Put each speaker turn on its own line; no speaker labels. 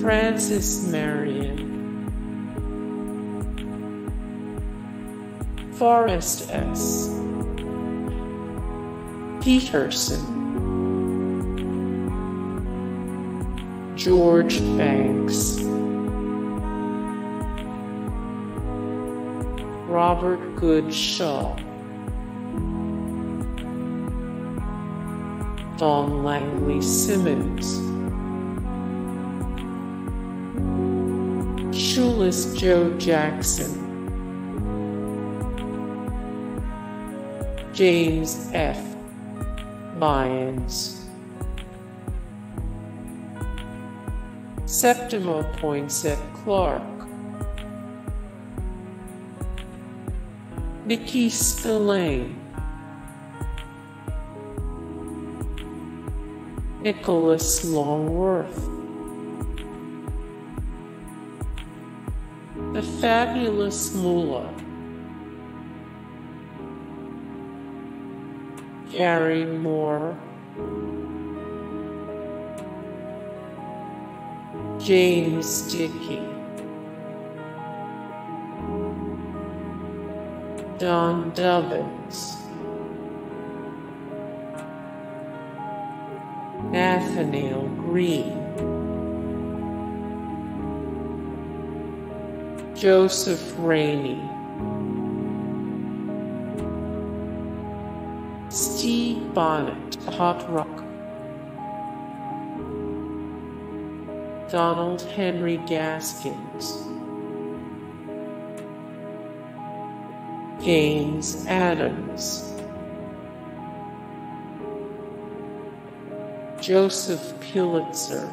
Francis Marion, Forrest S. Petersen, George Banks, Robert Goodshaw, Dawn Langley Simmons, Shoeless Joe Jackson, James F. Lyons. Septima Poinsette Clark. Mickey Spillane. Nicholas Longworth. The Fabulous Moolah. Garry Moore. James Dickey. Don Dubbins. Nathanael Greene. Joseph Rainey. Stede Bonnet, Hot Rock. Donald Henry Gaskins. Gaines Adams. Joseph Pulitzer.